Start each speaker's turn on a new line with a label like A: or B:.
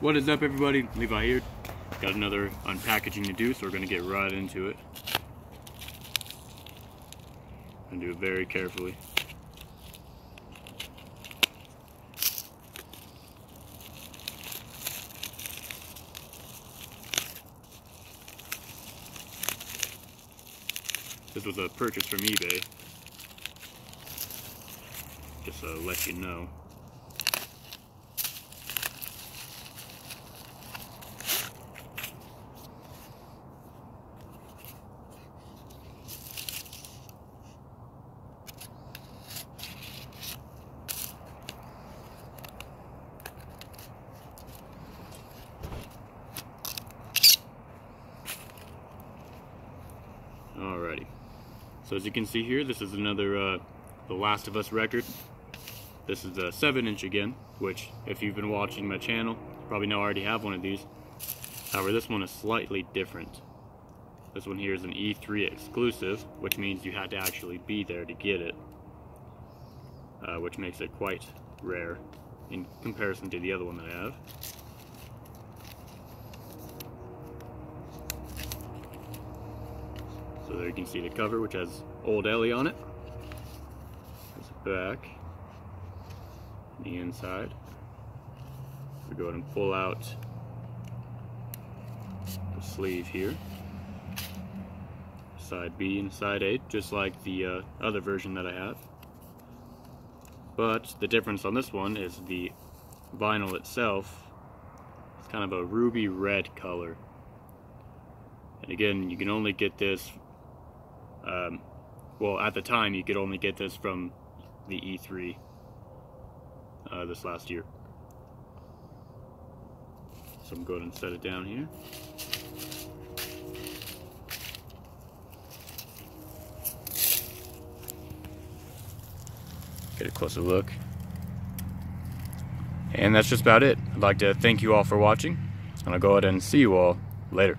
A: What is up everybody? Levi here. Got another unpackaging to do, so we're gonna get right into it. And do it very carefully. This was a purchase from eBay. Just to let you know. So as you can see here, this is another uh, The Last of Us record. This is a 7 inch again, which if you've been watching my channel, you probably know I already have one of these. However, this one is slightly different. This one here is an E3 exclusive, which means you had to actually be there to get it. Uh, which makes it quite rare in comparison to the other one that I have. So there you can see the cover, which has Old Ellie on it. There's the back, the inside. We go ahead and pull out the sleeve here. Side B and side A, just like the uh, other version that I have. But the difference on this one is the vinyl itself is kind of a ruby red color. And again, you can only get this um, well, at the time, you could only get this from the E3 uh, this last year. So I'm going to set it down here. Get a closer look. And that's just about it. I'd like to thank you all for watching, and I'll go ahead and see you all later.